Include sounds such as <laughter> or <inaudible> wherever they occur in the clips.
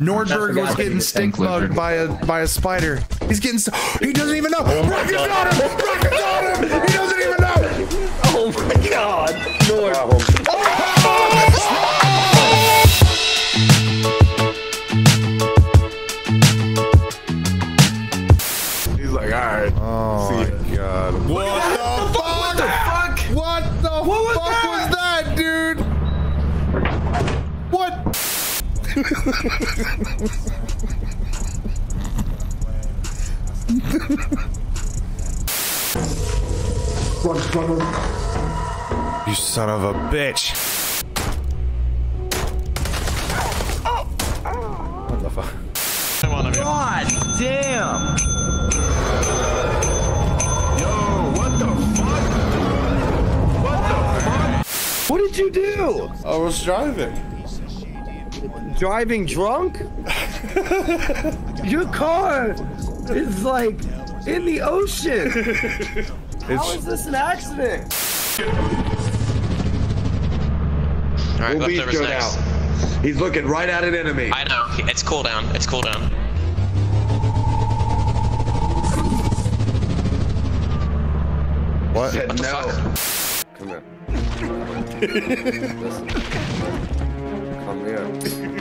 Nordberg was getting stink bugged by a by a spider. He's getting. He doesn't even know. Rocket got him. Rocket got him. He doesn't even know. Oh my god! Nord. Oh, He's like, all oh, You son of a bitch. What the fuck? God damn! Yo, what the fuck? What the fuck? What did you do? I was driving. Driving drunk? Your car is like in the ocean. <laughs> How is this an accident? All right, We'll beat leftovers next. now. He's looking right at an enemy. I know. It's cooldown. It's cooldown. What? Said What no. fuck? Come here. <laughs> Listen. Come here.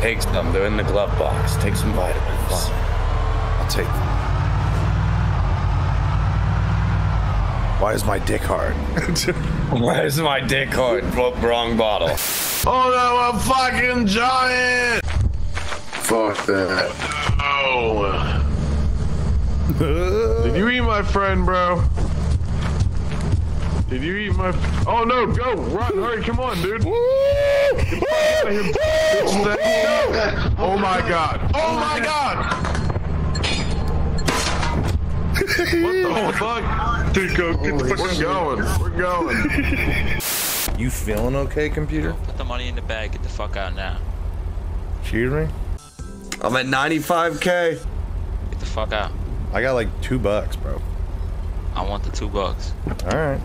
Take some. They're in the glove box. Take some vitamins. I'll take them. Why is my dick hard? <laughs> Why is my dick hard? Broke wrong bottle. Oh no, a fucking giant! Fuck that. Oh. Did you eat my friend, bro? Did you eat my? Oh no, go run, hurry, come on, dude. Get the fuck out of here, bitch thing. Oh my god! Oh my god! what the <laughs> fuck? Dude, go get the fuck. We're going. We're <laughs> going. You feeling okay, computer? Put the money in the bag. Get the fuck out now. Excuse me? I'm at 95k. Get the fuck out. I got like two bucks, bro. I want the two bucks. Alright.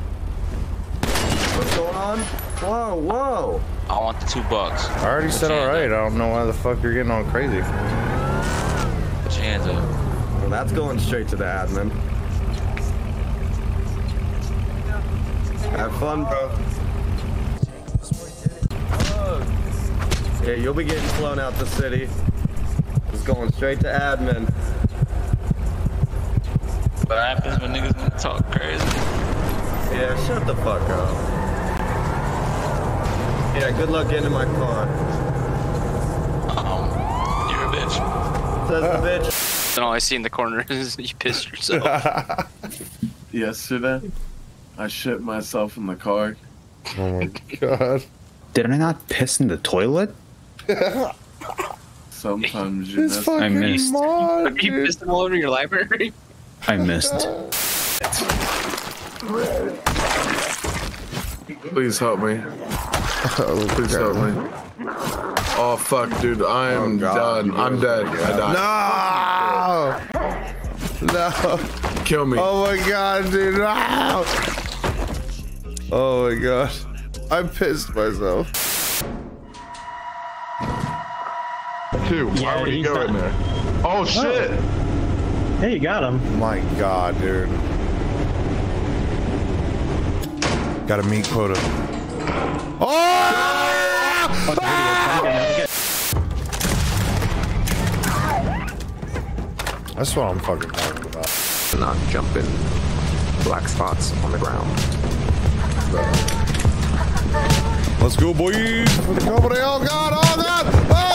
What's going on? Whoa, whoa. I want the two bucks. I already said alright. I don't know why the fuck you're getting all crazy. Put your hands up. Well, that's going straight to the admin. Have fun, bro. Yeah, you'll be getting flown out the city. It's going straight to admin. What happens when niggas talk crazy? Yeah, shut the fuck up. Yeah, good luck getting in my car. Um, you're a bitch. Says the bitch. <laughs> And all I see in the corner <laughs> is you pissed yourself. <laughs> Yesterday, I shit myself in the car. Oh my god. Did I not piss in the toilet? Sometimes you This miss. fucking missed. mod, you dude. pissed all over your library? I missed. Please help me. Oh, Please help me. Oh fuck, dude, I am oh, God, done. I'm dead. I died. No! No! Kill me. Oh my god, dude! No! Oh my god. I pissed myself. Two. Why would he go in there? Oh shit! Hey, you got him. My god, dude. Got a meat quota. Oh! That's what I'm fucking talking about. Not jumping black spots on the ground. Let's go, boys! For the company. Oh god! Oh god! Oh